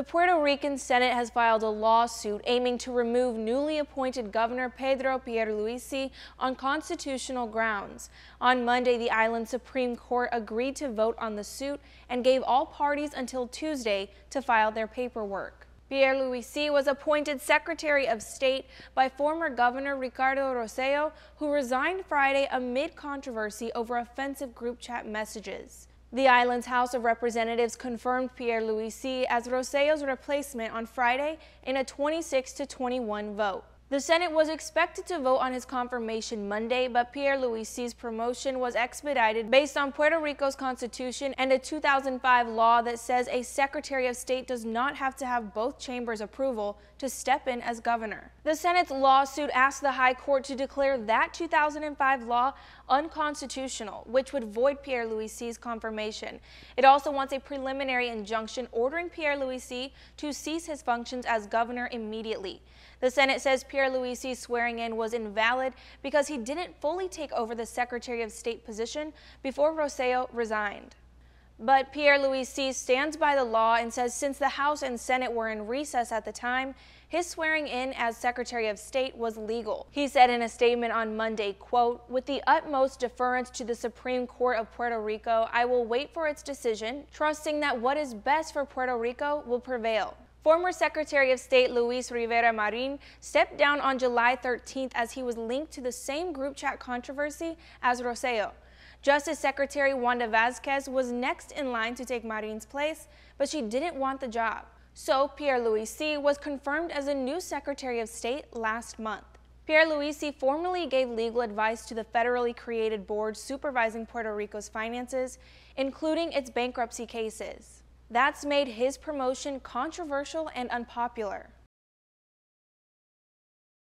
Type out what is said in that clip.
The Puerto Rican Senate has filed a lawsuit aiming to remove newly appointed Governor Pedro Pierluisi on constitutional grounds. On Monday, the island Supreme Court agreed to vote on the suit and gave all parties until Tuesday to file their paperwork. Pierluisi was appointed Secretary of State by former Governor Ricardo Rosselló, who resigned Friday amid controversy over offensive group chat messages. The island's House of Representatives confirmed Pierluisi as Rosselló's replacement on Friday in a 26 to 21 vote. The Senate was expected to vote on his confirmation Monday, but Pierluisi's promotion was expedited based on Puerto Rico's constitution and a 2005 law that says a Secretary of State does not have to have both chambers' approval to step in as governor. The Senate's lawsuit asked the High Court to declare that 2005 law unconstitutional, which would void Pierluisi's confirmation. It also wants a preliminary injunction ordering Pierluisi to cease his functions as governor immediately. The Senate says Pierluisi's swearing in was invalid because he didn't fully take over the Secretary of State position before Rosselló resigned. But Pierre Pierluisi stands by the law and says since the House and Senate were in recess at the time, his swearing in as Secretary of State was legal. He said in a statement on Monday, quote, with the utmost deference to the Supreme Court of Puerto Rico, I will wait for its decision, trusting that what is best for Puerto Rico will prevail. Former Secretary of State Luis Rivera Marin stepped down on July 13th as he was linked to the same group chat controversy as Rosselló. Justice Secretary Wanda Vazquez was next in line to take Marin's place, but she didn't want the job. So Pierluisi was confirmed as a new Secretary of State last month. Pierluisi formally gave legal advice to the federally created board supervising Puerto Rico's finances, including its bankruptcy cases. That's made his promotion controversial and unpopular.